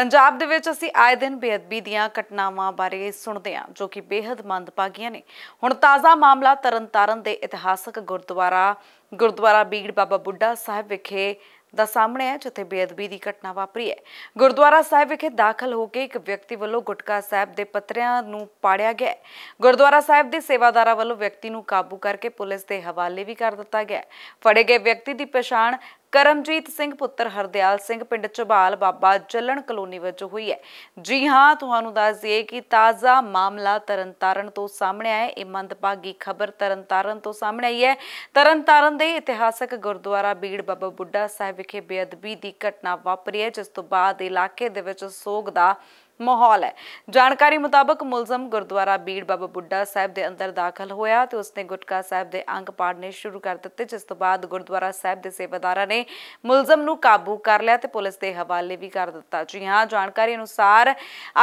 ਪੰਜਾਬ ਦੇ ਵਿੱਚ ਅਸੀਂ ਆਏ ਦਿਨ ਬੇਅਦਬੀ ਦੀਆਂ ਘਟਨਾਵਾਂ ਬਾਰੇ ਸੁਣਦੇ ਹਾਂ, ਜੋ ਕਿ ਬੇहद ਮੰਦਭਾਗੀਆਂ ਨੇ। ਹੁਣ ਤਾਜ਼ਾ ਮਾਮਲਾ ਤਰਨਤਾਰਨ ਦੇ ਇਤਿਹਾਸਕ ਗੁਰਦੁਆਰਾ ਗੁਰਦੁਆਰਾ ਬੀੜ ਬਾਬਾ ਬੁੱਢਾ ਸਾਹਿਬ ਵਿਖੇ ਦਾ ਸਾਹਮਣੇ ਹੈ ਜਿੱਥੇ ਬੇਅਦਬੀ ਦੀ ਘਟਨਾ ਵਾਪਰੀ ਹੈ। ਗੁਰਦੁਆਰਾ ਸਾਹਿਬ ਵਿਖੇ ਦਾਖਲ ਹੋ ਕੇ ਇੱਕ ਵਿਅਕਤੀ ਵੱਲੋਂ ਗੁਟਕਾ ਸਾਹਿਬ ਦੇ ਪੱਤਰਿਆਂ ਨੂੰ ਪਾੜਿਆ ਗਿਆ ਗੁਰਦੁਆਰਾ ਸਾਹਿਬ ਦੇ ਸੇਵਾਦਾਰਾਂ ਵੱਲੋਂ ਵਿਅਕਤੀ ਨੂੰ ਕਾਬੂ ਕਰਕੇ ਪੁਲਿਸ ਦੇ ਹਵਾਲੇ ਵੀ ਕਰ ਦਿੱਤਾ ਗਿਆ ਫੜੇ ਗਏ ਵਿਅਕਤੀ ਦੀ ਪਛਾਣ ਕਰਮਜੀਤ ਸਿੰਘ ਪੁੱਤਰ ਹਰਦਿਆਲ ਸਿੰਘ ਪਿੰਡ ਝਬਾਲ ਬਾਬਾ ਜੱਲਣ ਕਲੋਨੀ ਵਜੋਂ ਹੋਈ ਹੈ। ਜੀ ਹਾਂ, ਤੁਹਾਨੂੰ ਦੱਸ ਦਈਏ ਕਿ ਤਾਜ਼ਾ ਮਾਮਲਾ ਤਰਨਤਾਰਨ ਤੋਂ ਸਾਹਮਣੇ ਆਇਆ ਇਹ ਮੰਦਭਾਗੀ ਖਬਰ ਤਰਨਤਾਰਨ ਤੋਂ ਸਾਹਮਣੇ ਆਈ ਹੈ। ਤਰਨਤਾਰਨ ਦੇ ਇਤਿਹਾਸਕ ਗੁਰਦੁਆਰਾ ਬੀੜ ਬਾਬਾ ਬੁੱਢਾ ਸਾਹਿਬ ਵਿਖੇ ਬੇਅਦਬੀ ਦੀ ਘਟਨਾ ਵਾਪਰੀ ਹੈ, ਜਿਸ ਤੋਂ ਬਾਅਦ ਇਲਾਕੇ ਦੇ ਵਿੱਚ ਸੋਗ ਦਾ ਮਾਹੌਲ ਹੈ। ਜਾਣਕਾਰੀ ਮੁਤਾਬਕ ਮੁਲਜ਼ਮ ਗੁਰਦੁਆਰਾ ਬੀੜ ਬਾਬਾ ਬੁੱਢਾ ਸਾਹਿਬ ਦੇ ਅੰਦਰ ਦਾਖਲ ਹੋਇਆ ਤੇ ਉਸਨੇ ਗੁਟਕਾ ਸਾਹਿਬ ਦੇ ਅੰਗ ਪਾੜਨੇ ਸ਼ੁਰੂ ਕਰ ਦਿੱਤੇ, ਜਿਸ ਤੋਂ ਬਾਅਦ ਗੁਰਦੁਆਰਾ ਸਾਹਿਬ ਦੇ ਸੇਵਾਦਾਰਾਂ ਨੇ ਮੁਲਜ਼ਮ ਨੂੰ ਕਾਬੂ ਕਰ ਲਿਆ ਤੇ ਪੁਲਿਸ ਦੇ ਹਵਾਲੇ ਵੀ ਕਰ ਦਿੱਤਾ। ਜੀ ਹਾਂ, ਜਾਣਕਾਰੀ ਅਨੁਸਾਰ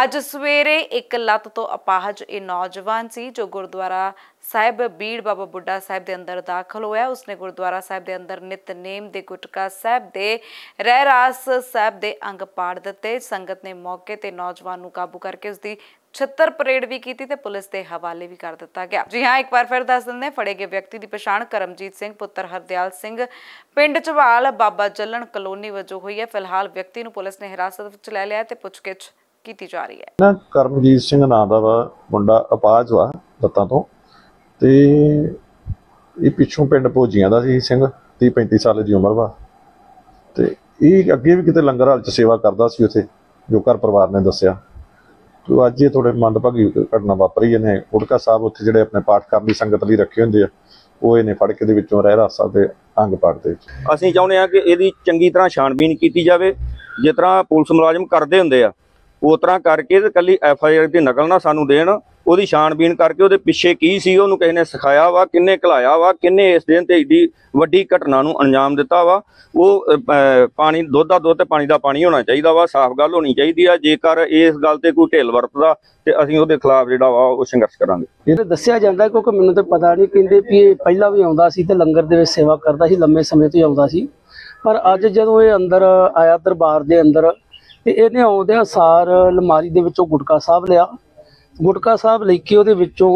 ਅੱਜ ਸਵੇਰੇ ਇੱਕ ਲੱਤ ਤੋਂ ਅਪਾਹਜ ਇਹ ਨੌਜਵਾਨ ਸੀ ਜੋ ਗੁਰਦੁਆਰਾ ਸਾਹਿਬ ਬੀੜ ਬਾਬਾ ਬੁੱਢਾ ਸਾਹਿਬ ਦੇ ਅੰਦਰ ਦਾਖਲ ਹੋਇਆ। ਉਸਨੇ ਗੁਰਦੁਆਰਾ ਸਾਹਿਬ ਦੇ ਅੰਦਰ ਨਿਤਨੇਮ ਦੇ ਗੁਟਕਾ ਸਾਹਿਬ ਦੇ ਰਹਿਰਾਸ ਸਾਹਿਬ ਦੇ ਅੰਗ ਪਾੜ ਦਿੱਤੇ। ਸੰਗਤ ਨੇ ਮੌਕੇ ਤੇ ਨੌਜਵਾਨ ਨੂੰ ਕਾਬੂ ਕਰਕੇ ਉਸਦੀ ਛੱਤਰ ਪਰੇਡ ਵੀ ਕੀਤੀ ਤੇ ਪੁਲਿਸ ਦੇ ਹਵਾਲੇ ਵੀ ਕਰ ਦਿੱਤਾ ਗਿਆ। ਜੀ ਹਾਂ, ਇੱਕ ਵਾਰ ਫਿਰ ਦੱਸ ਦਿੰਦੇ ਫੜੇ ਗਏ ਵਿਅਕਤੀ ਦੀ ਪਛਾਣ ਕਰਮਜੀਤ ਸਿੰਘ, ਪੁੱਤਰ ਹਰਦਿਆਲ ਸਿੰਘ, ਪਿੰਡ ਚਵਾਲ ਬਾਬਾ ਜੱਲਣ ਕਲੋਨੀ ਵਜੋਂ ਹੋਈ ਹੈ। ਫਿਲਹਾਲ ਵਿਅਕਤੀ ਨੂੰ ਪੁਲਿਸ ਨੇ ਹਿਰਾਸਤ ਵਿੱਚ ਲੈ ਲਿਆ ਤੇ ਪੁੱਛਗਿੱਛ ਕੀਤੀ ਜਾ ਰਹੀ ਹੈ। ਨਾ, ਕਰਮਜੀਤ ਸਿੰਘ ਨਾਂ ਦਾ ਮੁੰਡਾ ਅਪਾਜ ਵਾ, ਲੱਤਾਂ ਤੋਂ। ਤੇ ਇਹ ਪਿੱਛੋਂ ਪਿੰਡ ਭੋਜੀਆਂ ਦਾ ਸੀ ਸਿੰਘ 30 35 ਸਾਲ ਦੀ ਉਮਰ ਵਾ। ਤੇ ਇਹ ਅੱਗੇ ਵੀ ਕਿਤੇ ਲੰਗਰ ਹਾਲ ਚ ਸੇਵਾ ਕਰਦਾ ਸੀ ਉਥੇ। ਜੋ ਘਰ ਪਰਿਵਾਰ ਨੇ ਦੱਸਿਆ। ਤੇ ਅੱਜ ਇਹ ਥੋੜੇ ਮੰਦਭਾਗੀ ਘਟਨਾ ਵਾਪਰੀ, ਇਹਨੇ ਉੜਕਾ ਸਾਹਿਬ ਉੱਥੇ ਜਿਹੜੇ ਆਪਣੇ ਪਾਠ ਕਰਨ ਦੀ ਸੰਗਤ ਲਈ ਰੱਖੇ ਹੁੰਦੇ ਆ, ਉਹ ਇਹਨੇ ਫੜ ਕੇ ਦੇ ਵਿੱਚੋਂ ਰਹਿ ਰਾਸਾ ਦੇ ਅੰਗ ਪਾੜਦੇ ਅਸੀਂ ਚਾਹੁੰਦੇ ਹਾਂ ਕਿ ਇਹਦੀ ਚੰਗੀ ਤਰ੍ਹਾਂ ਛਾਣਬੀਨ ਕੀਤੀ ਜਾਵੇ, ਜਿਸ ਤਰ੍ਹਾਂ ਪੁਲਿਸ ਮੁਲਾਜ਼ਮ ਕਰਦੇ ਹੁੰਦੇ ਆ, ਉਸ ਤਰ੍ਹਾਂ ਕਰਕੇ ਤੇ ਕੱਲੀ ਐਫ ਆਈ ਆਰ ਦੀ ਨਕਲ ਨਾ ਸਾਨੂੰ ਦੇਣ ਉਹਦੀ ਛਾਣਬੀਨ ਕਰਕੇ ਉਹਦੇ ਪਿੱਛੇ ਕੀ ਸੀ, ਉਹਨੂੰ ਕਿਸੇ ਨੇ ਸਿਖਾਇਆ ਵਾ, ਕਿੰਨੇ ਘਲਾਇਆ ਵਾ, ਕਿੰਨੇ ਇਸ ਦਿਨ ਤੇ ਏਡੀ ਵੱਡੀ ਘਟਨਾ ਨੂੰ ਅੰਜਾਮ ਦਿੱਤਾ ਵਾ। ਉਹ ਪਾਣੀ, ਦੁੱਧ ਦਾ ਦੁੱਧ ਤੇ ਪਾਣੀ ਦਾ ਪਾਣੀ ਹੋਣਾ ਚਾਹੀਦਾ ਵਾ, ਸਾਫ਼ ਗੱਲ ਹੋਣੀ ਚਾਹੀਦੀ ਆ। ਜੇਕਰ ਇਸ ਗੱਲ ਤੇ ਕੋਈ ਢਿੱਲ ਵਰਤਦਾ ਤੇ ਅਸੀਂ ਉਹਦੇ ਖਿਲਾਫ ਜਿਹੜਾ ਵਾ ਉਹ ਸੰਘਰਸ਼ ਕਰਾਂਗੇ। ਇਹ ਦੱਸਿਆ ਜਾਂਦਾ ਕਿਉਂਕਿ ਮੈਨੂੰ ਤਾਂ ਪਤਾ ਨਹੀਂ, ਕਹਿੰਦੇ ਵੀ ਇਹ ਪਹਿਲਾਂ ਵੀ ਆਉਂਦਾ ਸੀ ਤੇ ਲੰਗਰ ਦੇ ਵਿੱਚ ਸੇਵਾ ਕਰਦਾ ਸੀ, ਲੰਮੇ ਸਮੇਂ ਤੋਂ ਹੀ ਆਉਂਦਾ ਸੀ। ਪਰ ਅੱਜ ਜਦੋਂ ਇਹ ਅੰਦਰ ਆਇਆ ਦਰਬਾਰ ਦੇ ਅੰਦਰ ਤੇ ਇਹਨੇ ਆਉਂਦਿਆਂ ਸਾਰ ਅਲਮਾਰੀ ਦੇ ਵਿੱਚੋਂ ਗੁਟਕਾ ਸਾਹਿਬ ਲਿਆ। ਗੁਟਕਾ ਸਾਹਿਬ ਲੈ ਕੇ ਉਹਦੇ ਵਿੱਚੋਂ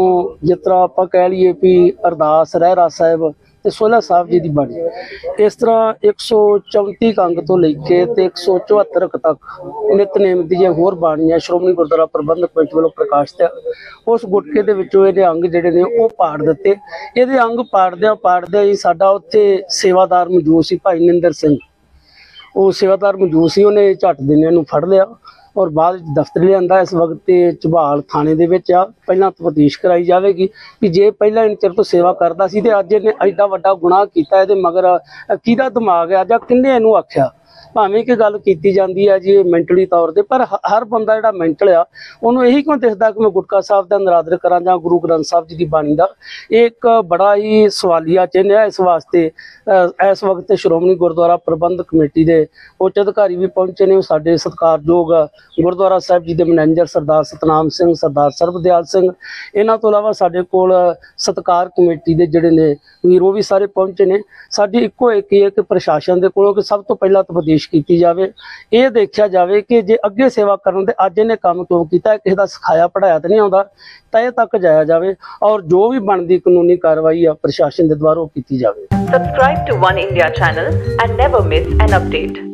ਜਿਸ ਤਰ੍ਹਾਂ ਆਪਾਂ ਕਹਿ ਲਈਏ ਵੀ ਅਰਦਾਸ ਰਹਿਰਾ ਸਾਹਿਬ ਤੇ ਸੋਲਾ ਸਾਹਿਬ ਜੀ ਦੀ ਬਾਣੀ। ਇਸ ਤਰ੍ਹਾਂ 134 ਕੰਗ ਤੋਂ ਲੈ ਕੇ ਤੇ 174 ਕੁ ਤੱਕ ਨਿਤਨੇਮ ਦੀਆਂ ਹੋਰ ਬਾਣੀਆਂ ਸ਼੍ਰੋਮਣੀ ਗੁਰਦੁਆਰਾ ਪ੍ਰਬੰਧਕ ਕਮੇਟੀ ਵੱਲੋਂ ਪ੍ਰਕਾਸ਼ਿਤ ਹੈ ਉਸ ਗੁਟਕੇ ਦੇ ਵਿੱਚੋਂ ਇਹਦੇ ਅੰਗ ਜਿਹੜੇ ਨੇ ਉਹ ਪਾੜ ਦਿੱਤੇ। ਇਹਦੇ ਅੰਗ ਪਾੜਦਿਆਂ ਪਾੜਦਿਆਂ ਹੀ ਸਾਡਾ ਉੱਥੇ ਸੇਵਾਦਾਰ ਮੌਜੂਦ ਸੀ ਭਾਈ ਨਿੰਦਰ ਸਿੰਘ। ਉਹ ਸੇਵਾਦਾਰ ਮੌਜੂਦ ਸੀ, ਉਹਨੇ ਝੱਟ ਦਿਨਿਆਂ ਨੂੰ ਫੜ ਲਿਆ। ਔਰ ਬਾਅਦ ਵਿੱਚ ਦਫ਼ਤਰ ਲਿਆਂਦਾ ਇਸ ਵਕਤ ਤੇ ਝਬਾਲ ਥਾਣੇ ਦੇ ਵਿੱਚ ਆ। ਪਹਿਲਾਂ ਤਫਤੀਸ਼ ਕਰਾਈ ਜਾਵੇਗੀ ਕਿ ਜੇ ਪਹਿਲਾਂ ਇੰਨੇ ਚਿਰ ਤੋਂ ਸੇਵਾ ਕਰਦਾ ਸੀ ਤੇ ਅੱਜ ਇਹਨੇ ਐਡਾ ਵੱਡਾ ਗੁਨਾਹ ਕੀਤਾ ਇਹਦੇ ਮਗਰ ਕਿਹਦਾ ਦਿਮਾਗ ਹੈ? ਜਾਂ ਕਿੰਨੇ ਇਹਨੂੰ ਆਖਿਆ? ਭਾਵੇਂ ਕਿ ਗੱਲ ਕੀਤੀ ਜਾਂਦੀ ਹੈ ਜੀ ਮੈਂਟਲੀ ਤੌਰ ਤੇ, ਪਰ ਹਰ ਬੰਦਾ ਜਿਹੜਾ ਮੈਂਟਲ ਆ, ਉਹਨੂੰ ਇਹੀ ਕਿਉਂ ਦਿਖਦਾ ਕਿ ਮੈਂ ਗੁਟਕਾ ਸਾਹਿਬ ਦਾ ਨਰਾਦਰ ਕਰਾਂ ਜਾਂ ਗੁਰੂ ਗ੍ਰੰਥ ਸਾਹਿਬ ਜੀ ਦੀ ਬਾਣੀ ਦਾ? ਇਹ ਇੱਕ ਬੜਾ ਹੀ ਸਵਾਲੀਆ ਚਿੰਨ੍ਹ ਹੈ ਇਸ ਵਾਸਤੇ ਇਸ ਵਕਤ ਸ਼੍ਰੋਮਣੀ ਗੁਰਦੁਆਰਾ ਪ੍ਰਬੰਧਕ ਕਮੇਟੀ ਦੇ ਉੱਚ ਅਧਿਕਾਰੀ ਵੀ ਪਹੁੰਚੇ ਨੇ ਸਾਡੇ ਸਤਿਕਾਰਯੋਗ ਗੁਰਦੁਆਰਾ ਸਾਹਿਬ ਜੀ ਦੇ ਮੈਨੇਜਰ ਸਰਦਾਰ ਸਤਨਾਮ ਸਿੰਘ, ਸਰਦਾਰ ਸਰਬਦਿਆਲ ਸਿੰਘ। ਇਹਨਾਂ ਤੋਂ ਇਲਾਵਾ ਸਾਡੇ ਕੋਲ ਸਤਕਾਰ ਕਮੇਟੀ ਦੇ ਜਿਹੜੇ ਨੇ ਵੀਰ, ਉਹ ਵੀ ਸਾਰੇ ਪਹੁੰਚੇ ਨੇ। ਸਾਡੀ ਇੱਕੋ ਇੱਕ ਹੀ ਹੈ ਕਿ ਪ੍ਰਸ਼ਾਸਨ ਦੇ ਕੋਲੋਂ ਕਿ ਸਭ ਤੋਂ ਪਹਿਲਾਂ ਤਬਦੀਸ਼ ਕੀਤੀ ਜਾਵੇ। ਇਹ ਦੇਖਿਆ ਜਾਵੇ ਕਿ ਜੇ ਅੱਗੇ ਸੇਵਾ ਕਰਨ ਤੇ ਅੱਜ ਇਹਨੇ ਕੰਮ ਕਿਉਂ ਕੀਤਾ ਕਿਸੇ ਦਾ ਸਿਖਾਇਆ ਪੜਾਇਆ ਤਾਂ ਨਹੀਂ ਆਉਂਦਾ, ਤਾਂ ਇਹ ਤੱਕ ਜਾਇਆ ਜਾਵੇ ਔਰ ਜੋ ਵੀ ਬਣਦੀ ਕਾਨੂੰਨੀ ਕਾਰਵਾਈ ਆ ਪ੍ਰਸ਼ਾਸਨ ਦੇ ਦੁਆਰਾ ਉਹ ਕੀਤੀ ਜਾਵੇ। Subscribe to One India channel and never miss an update.